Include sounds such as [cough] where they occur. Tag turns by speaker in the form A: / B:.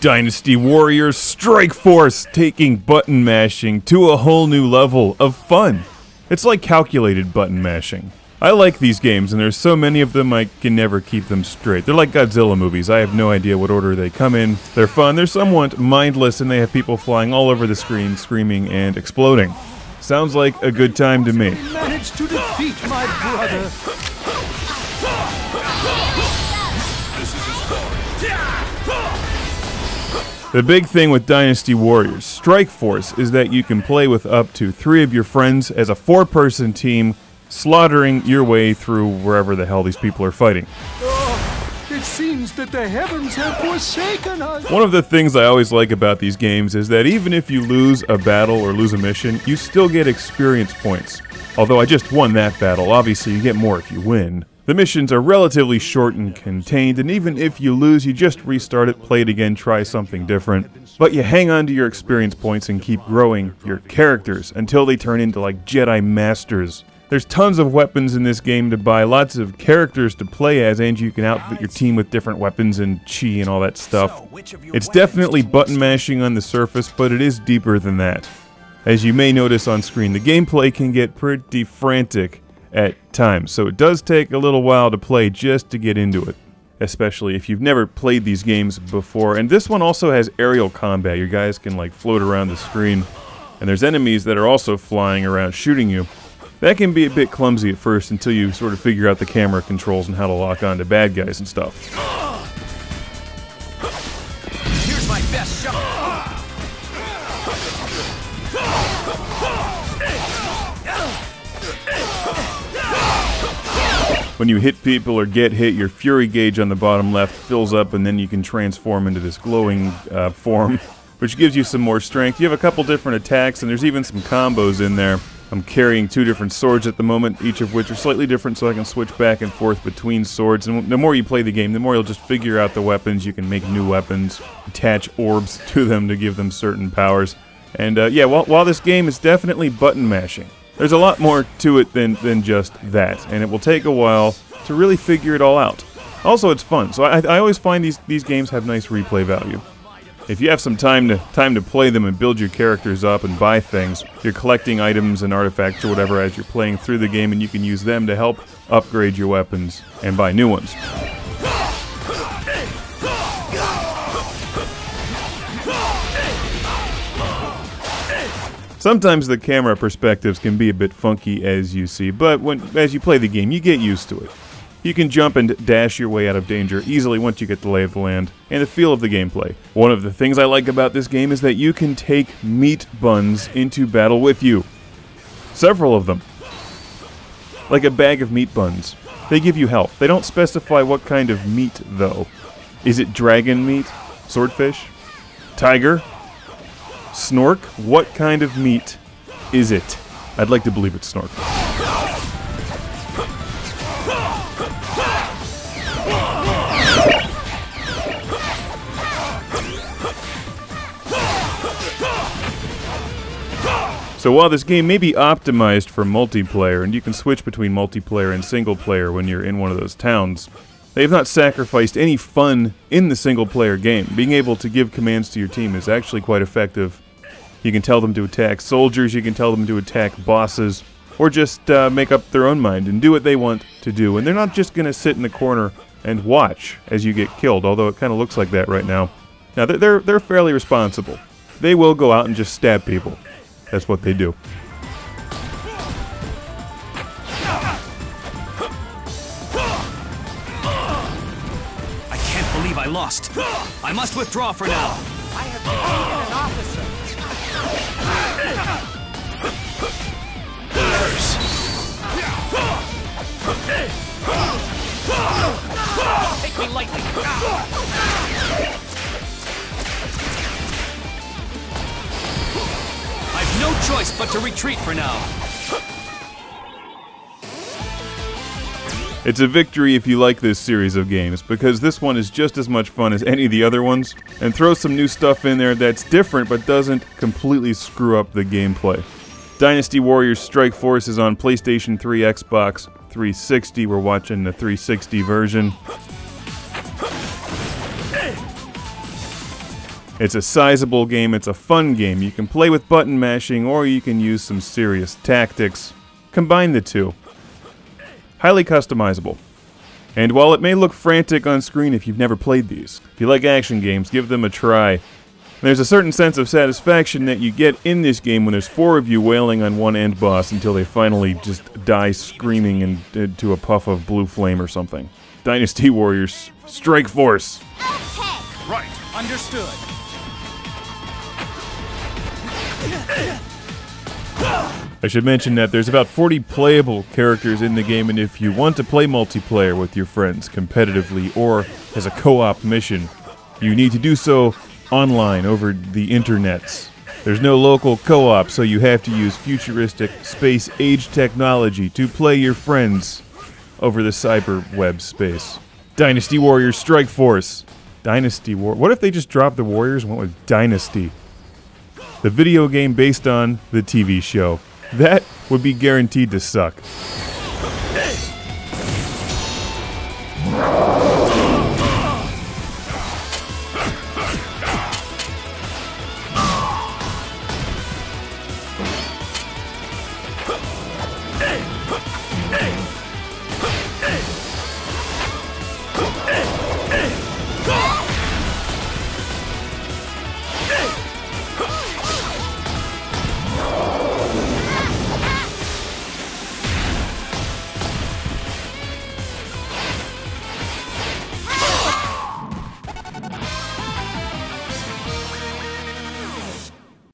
A: Dynasty Warriors Strike Force, taking button mashing to a whole new level of fun. It's like calculated button mashing. I like these games, and there's so many of them I can never keep them straight. They're like Godzilla movies. I have no idea what order they come in. They're fun, they're somewhat mindless, and they have people flying all over the screen, screaming and exploding. Sounds like a good time to me. The big thing with Dynasty Warriors Strike Force is that you can play with up to three of your friends as a four person team, slaughtering your way through wherever the hell these people are fighting.
B: Oh, it seems that the heavens have forsaken us.
A: One of the things I always like about these games is that even if you lose a battle or lose a mission, you still get experience points. Although I just won that battle, obviously you get more if you win. The missions are relatively short and contained, and even if you lose, you just restart it, play it again, try something different. But you hang on to your experience points and keep growing your characters until they turn into like Jedi Masters. There's tons of weapons in this game to buy, lots of characters to play as, and you can outfit your team with different weapons and chi and all that stuff. It's definitely button mashing on the surface, but it is deeper than that. As you may notice on screen, the gameplay can get pretty frantic at times, so it does take a little while to play just to get into it. Especially if you've never played these games before. And this one also has aerial combat. Your guys can like float around the screen. And there's enemies that are also flying around shooting you. That can be a bit clumsy at first until you sort of figure out the camera controls and how to lock on to bad guys and stuff. When you hit people or get hit, your fury gauge on the bottom left fills up, and then you can transform into this glowing uh, form, [laughs] which gives you some more strength. You have a couple different attacks, and there's even some combos in there. I'm carrying two different swords at the moment, each of which are slightly different, so I can switch back and forth between swords. And the more you play the game, the more you'll just figure out the weapons. You can make new weapons, attach orbs [laughs] to them to give them certain powers. And uh, yeah, while, while this game is definitely button mashing, there's a lot more to it than, than just that, and it will take a while to really figure it all out. Also, it's fun, so I, I always find these, these games have nice replay value. If you have some time to time to play them and build your characters up and buy things, you're collecting items and artifacts or whatever as you're playing through the game, and you can use them to help upgrade your weapons and buy new ones. Sometimes the camera perspectives can be a bit funky as you see, but when as you play the game, you get used to it. You can jump and dash your way out of danger easily once you get the lay of the land and the feel of the gameplay. One of the things I like about this game is that you can take meat buns into battle with you. Several of them. Like a bag of meat buns. They give you health. They don't specify what kind of meat, though. Is it dragon meat? Swordfish? Tiger? Snork? What kind of meat is it? I'd like to believe it's snork. So while this game may be optimized for multiplayer, and you can switch between multiplayer and single player when you're in one of those towns, they have not sacrificed any fun in the single player game. Being able to give commands to your team is actually quite effective. You can tell them to attack soldiers, you can tell them to attack bosses, or just uh, make up their own mind and do what they want to do. And they're not just going to sit in the corner and watch as you get killed, although it kind of looks like that right now. Now, they're, they're, they're fairly responsible. They will go out and just stab people. That's what they do.
C: I can't believe I lost. I must withdraw for now.
D: I have defeated an officer.
C: Choice but to retreat for now.
A: It's a victory if you like this series of games, because this one is just as much fun as any of the other ones, and throws some new stuff in there that's different but doesn't completely screw up the gameplay. Dynasty Warriors Strike Force is on PlayStation 3, Xbox 360. We're watching the 360 version. It's a sizable game, it's a fun game. You can play with button mashing or you can use some serious tactics. Combine the two. Highly customizable. And while it may look frantic on screen if you've never played these, if you like action games, give them a try. There's a certain sense of satisfaction that you get in this game when there's four of you wailing on one end boss until they finally just die screaming in, uh, into a puff of blue flame or something. Dynasty Warriors Strike Force.
C: Right.
D: Understood.
A: I should mention that there's about 40 playable characters in the game, and if you want to play multiplayer with your friends competitively or as a co op mission, you need to do so online over the internets. There's no local co op, so you have to use futuristic space age technology to play your friends over the cyber web space. Dynasty Warriors Strike Force. Dynasty War. What if they just dropped the Warriors and went with Dynasty? the video game based on the TV show. That would be guaranteed to suck.